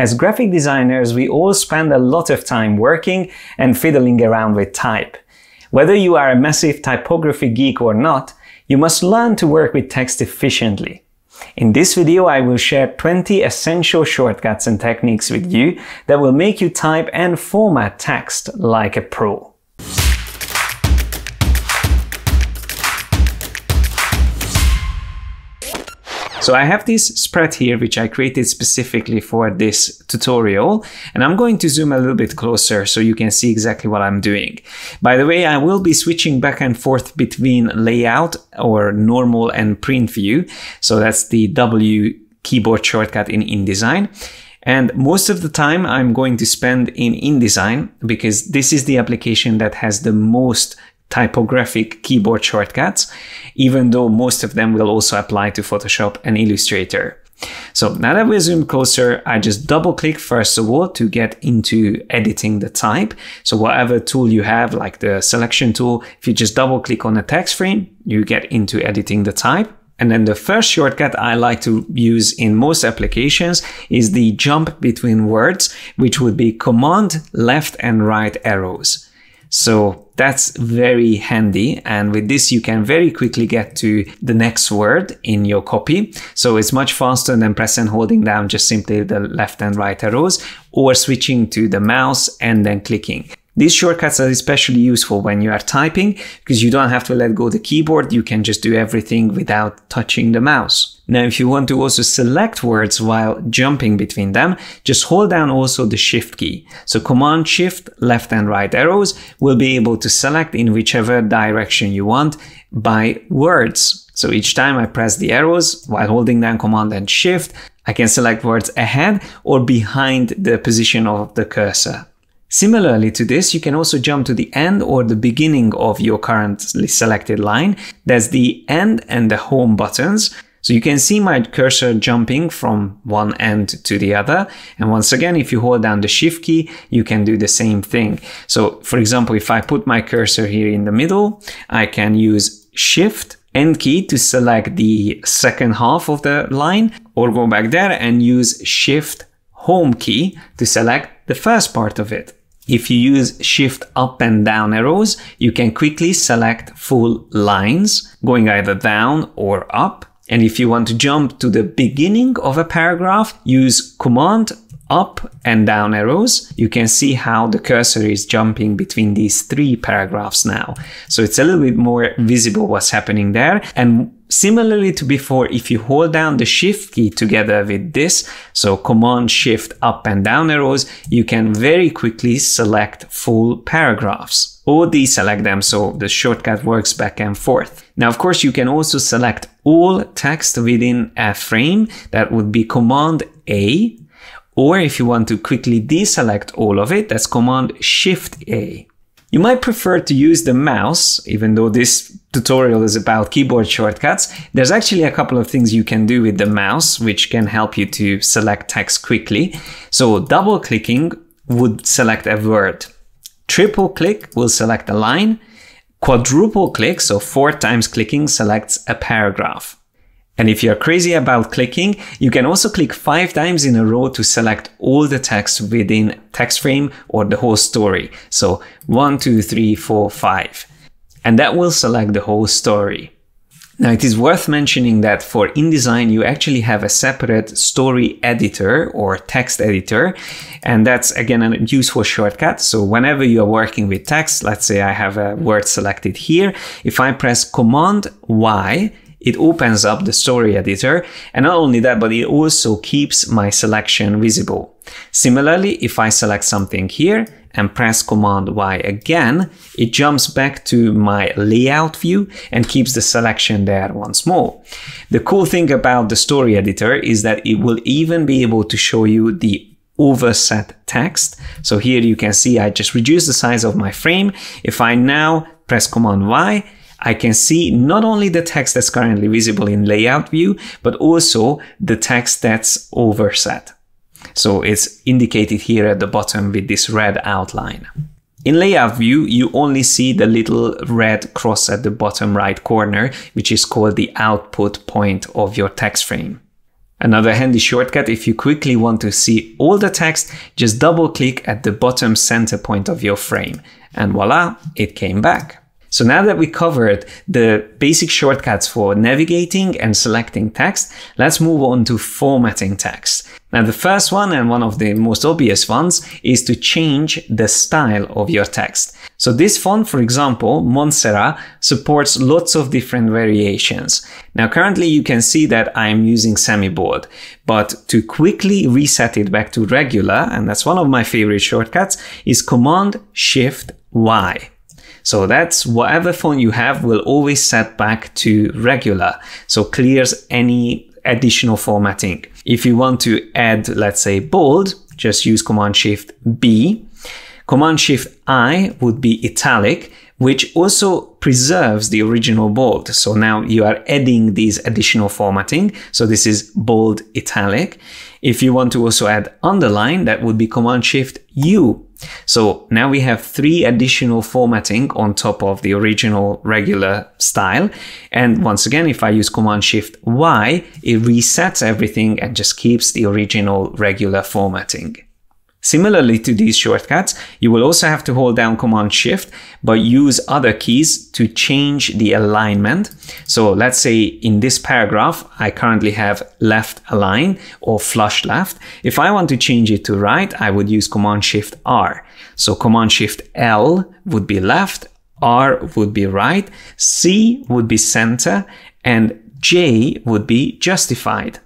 As graphic designers, we all spend a lot of time working and fiddling around with type. Whether you are a massive typography geek or not, you must learn to work with text efficiently. In this video, I will share 20 essential shortcuts and techniques with you that will make you type and format text like a pro. So I have this spread here, which I created specifically for this tutorial, and I'm going to zoom a little bit closer so you can see exactly what I'm doing. By the way, I will be switching back and forth between layout or normal and print view. So that's the W keyboard shortcut in InDesign. And most of the time I'm going to spend in InDesign because this is the application that has the most typographic keyboard shortcuts, even though most of them will also apply to Photoshop and Illustrator. So now that we zoom closer, I just double click first of all to get into editing the type. So whatever tool you have, like the selection tool, if you just double click on the text frame, you get into editing the type. And then the first shortcut I like to use in most applications is the jump between words, which would be command left and right arrows. So that's very handy. And with this, you can very quickly get to the next word in your copy. So it's much faster than press and holding down just simply the left and right arrows or switching to the mouse and then clicking. These shortcuts are especially useful when you are typing because you don't have to let go the keyboard. You can just do everything without touching the mouse. Now, if you want to also select words while jumping between them, just hold down also the shift key. So command shift left and right arrows will be able to select in whichever direction you want by words. So each time I press the arrows while holding down command and shift, I can select words ahead or behind the position of the cursor. Similarly to this, you can also jump to the end or the beginning of your currently selected line. There's the end and the home buttons. So you can see my cursor jumping from one end to the other. And once again, if you hold down the shift key, you can do the same thing. So for example, if I put my cursor here in the middle, I can use shift end key to select the second half of the line or go back there and use shift home key to select the first part of it. If you use shift up and down arrows, you can quickly select full lines going either down or up. And if you want to jump to the beginning of a paragraph, use Command up and down arrows, you can see how the cursor is jumping between these three paragraphs now. So it's a little bit more visible what's happening there. And similarly to before, if you hold down the shift key together with this, so command shift up and down arrows, you can very quickly select full paragraphs or deselect them so the shortcut works back and forth. Now, of course, you can also select all text within a frame. That would be command A or if you want to quickly deselect all of it, that's Command Shift A. You might prefer to use the mouse, even though this tutorial is about keyboard shortcuts. There's actually a couple of things you can do with the mouse, which can help you to select text quickly. So double clicking would select a word. Triple click will select a line. Quadruple click, so four times clicking, selects a paragraph. And if you're crazy about clicking, you can also click five times in a row to select all the text within text frame or the whole story. So one, two, three, four, five. And that will select the whole story. Now it is worth mentioning that for InDesign you actually have a separate story editor or text editor and that's again a useful shortcut. So whenever you are working with text, let's say I have a word selected here, if I press Command Y, it opens up the story editor. And not only that, but it also keeps my selection visible. Similarly, if I select something here and press Command Y again, it jumps back to my layout view and keeps the selection there once more. The cool thing about the story editor is that it will even be able to show you the overset text. So here you can see I just reduced the size of my frame. If I now press Command Y, I can see not only the text that's currently visible in layout view, but also the text that's overset. So it's indicated here at the bottom with this red outline. In layout view, you only see the little red cross at the bottom right corner, which is called the output point of your text frame. Another handy shortcut if you quickly want to see all the text, just double click at the bottom center point of your frame and voila, it came back. So now that we covered the basic shortcuts for navigating and selecting text, let's move on to formatting text. Now the first one and one of the most obvious ones is to change the style of your text. So this font, for example, Montserrat, supports lots of different variations. Now currently you can see that I'm using semi-bold, but to quickly reset it back to regular, and that's one of my favorite shortcuts, is Command Shift Y. So that's whatever font you have will always set back to regular. So clears any additional formatting. If you want to add, let's say bold, just use Command Shift B. Command Shift I would be italic, which also preserves the original bold. So now you are adding these additional formatting. So this is bold italic. If you want to also add underline, that would be Command Shift U. So now we have three additional formatting on top of the original regular style. And once again, if I use Command Shift Y, it resets everything and just keeps the original regular formatting. Similarly to these shortcuts, you will also have to hold down Command Shift, but use other keys to change the alignment. So let's say in this paragraph, I currently have left align or flush left. If I want to change it to right, I would use Command Shift R. So Command Shift L would be left, R would be right, C would be center, and J would be justified.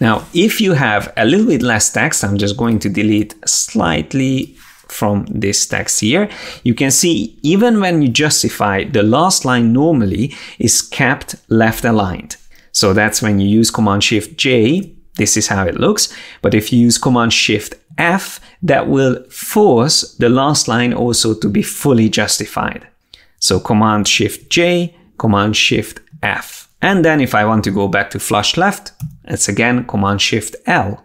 Now, if you have a little bit less text, I'm just going to delete slightly from this text here, you can see even when you justify, the last line normally is kept left aligned. So that's when you use Command Shift J, this is how it looks. But if you use Command Shift F, that will force the last line also to be fully justified. So Command Shift J, Command Shift F. And then if I want to go back to flush left, it's again Command Shift L.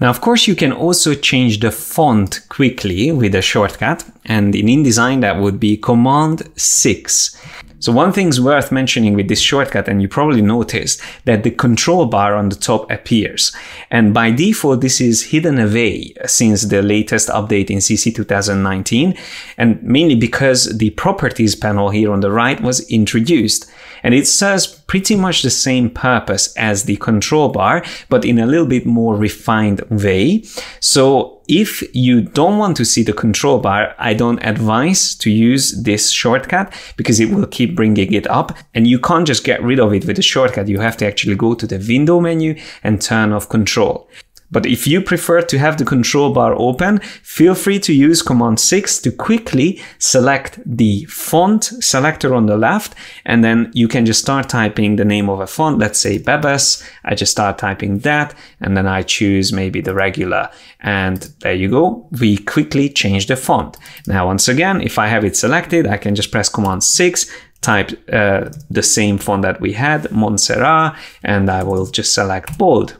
Now, of course, you can also change the font quickly with a shortcut, and in InDesign that would be Command 6. So one thing's worth mentioning with this shortcut, and you probably noticed that the control bar on the top appears. And by default, this is hidden away since the latest update in CC 2019, and mainly because the properties panel here on the right was introduced. And it serves pretty much the same purpose as the control bar, but in a little bit more refined way. So if you don't want to see the control bar, I don't advise to use this shortcut because it will keep bringing it up and you can't just get rid of it with a shortcut. You have to actually go to the window menu and turn off control. But if you prefer to have the control bar open, feel free to use Command 6 to quickly select the font selector on the left, and then you can just start typing the name of a font. Let's say Bebas. I just start typing that, and then I choose maybe the regular. And there you go. We quickly change the font. Now, once again, if I have it selected, I can just press Command 6 type uh, the same font that we had, Montserrat, and I will just select bold.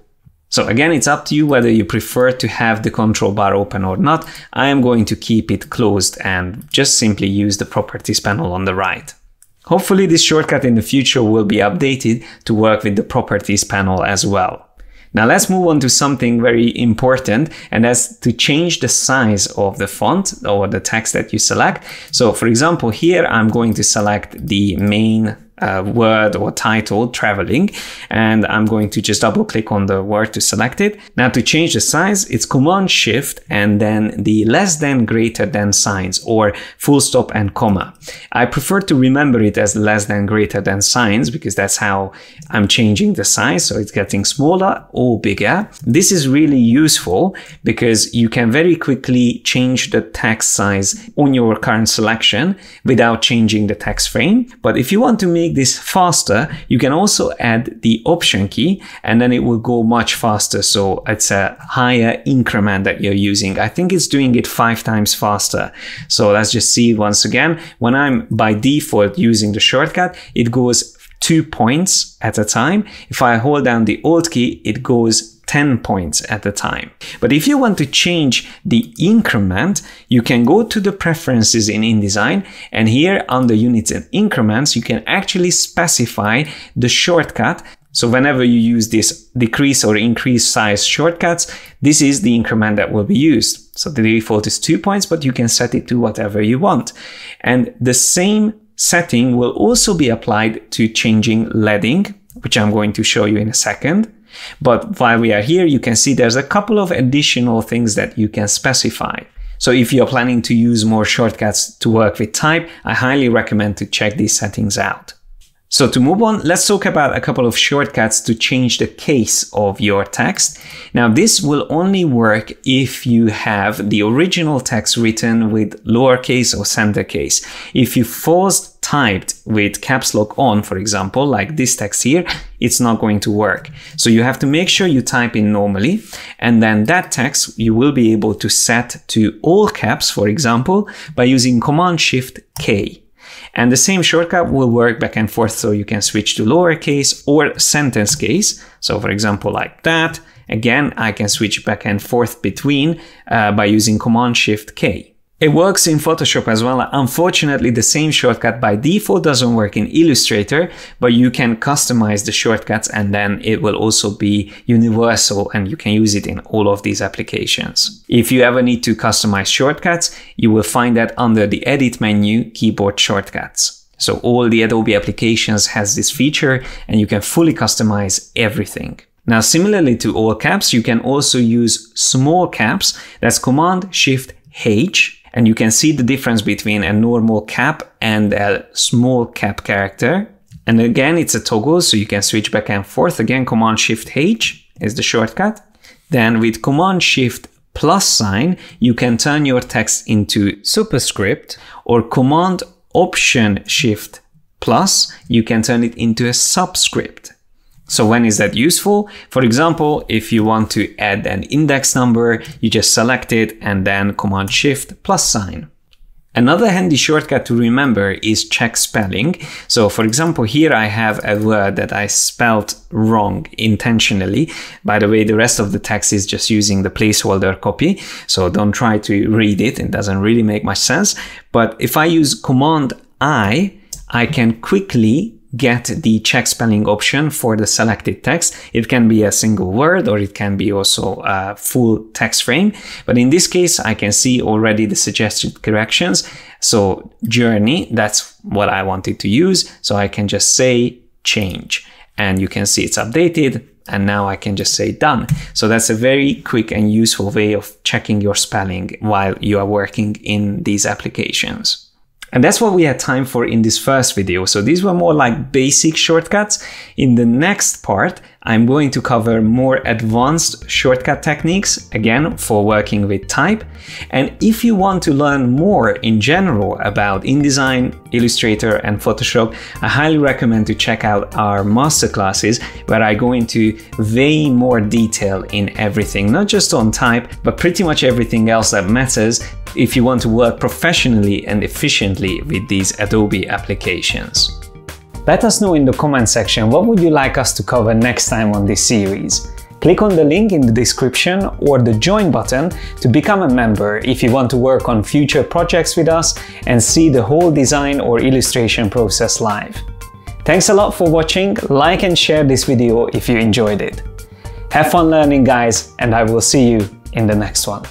So again, it's up to you whether you prefer to have the control bar open or not. I am going to keep it closed and just simply use the properties panel on the right. Hopefully this shortcut in the future will be updated to work with the properties panel as well. Now let's move on to something very important and that's to change the size of the font or the text that you select. So for example, here I'm going to select the main uh, word or title traveling and I'm going to just double click on the word to select it. Now to change the size it's command shift and then the less than greater than signs or full stop and comma. I prefer to remember it as less than greater than signs because that's how I'm changing the size so it's getting smaller or bigger. This is really useful because you can very quickly change the text size on your current selection without changing the text frame. But if you want to make make this faster, you can also add the option key and then it will go much faster. So it's a higher increment that you're using. I think it's doing it five times faster. So let's just see once again. When I'm by default using the shortcut, it goes two points at a time. If I hold down the Alt key, it goes 10 points at a time. But if you want to change the increment, you can go to the preferences in InDesign and here under units and increments, you can actually specify the shortcut So whenever you use this decrease or increase size shortcuts, this is the increment that will be used. So the default is two points, but you can set it to whatever you want. And the same setting will also be applied to changing leading, which I'm going to show you in a second. But while we are here, you can see there's a couple of additional things that you can specify. So if you're planning to use more shortcuts to work with type, I highly recommend to check these settings out. So to move on, let's talk about a couple of shortcuts to change the case of your text. Now this will only work if you have the original text written with lowercase or sentence case. If you force typed with caps lock on, for example, like this text here, it's not going to work. So you have to make sure you type in normally, and then that text you will be able to set to all caps, for example, by using Command Shift K. And the same shortcut will work back and forth so you can switch to lowercase or sentence case. So for example, like that. Again, I can switch back and forth between uh, by using Command Shift K. It works in Photoshop as well. Unfortunately, the same shortcut by default doesn't work in Illustrator, but you can customize the shortcuts and then it will also be universal and you can use it in all of these applications. If you ever need to customize shortcuts, you will find that under the edit menu, keyboard shortcuts. So all the Adobe applications has this feature and you can fully customize everything. Now, similarly to all caps, you can also use small caps. That's Command Shift H and you can see the difference between a normal cap and a small cap character. And again, it's a toggle, so you can switch back and forth. Again, Command Shift H is the shortcut. Then with Command Shift plus sign, you can turn your text into superscript or Command Option Shift plus, you can turn it into a subscript. So when is that useful? For example, if you want to add an index number, you just select it and then Command Shift plus sign. Another handy shortcut to remember is check spelling. So for example, here I have a word that I spelled wrong intentionally. By the way, the rest of the text is just using the placeholder copy. So don't try to read it. It doesn't really make much sense. But if I use Command I, I can quickly get the check spelling option for the selected text. It can be a single word or it can be also a full text frame. But in this case, I can see already the suggested corrections. So journey, that's what I wanted to use. So I can just say change and you can see it's updated and now I can just say done. So that's a very quick and useful way of checking your spelling while you are working in these applications. And that's what we had time for in this first video. So these were more like basic shortcuts. In the next part, I'm going to cover more advanced shortcut techniques, again, for working with type. And if you want to learn more in general about InDesign, Illustrator, and Photoshop, I highly recommend to check out our masterclasses where I go into way more detail in everything, not just on type, but pretty much everything else that matters if you want to work professionally and efficiently with these Adobe applications. Let us know in the comment section what would you like us to cover next time on this series. Click on the link in the description or the join button to become a member if you want to work on future projects with us and see the whole design or illustration process live. Thanks a lot for watching, like and share this video if you enjoyed it. Have fun learning guys and I will see you in the next one.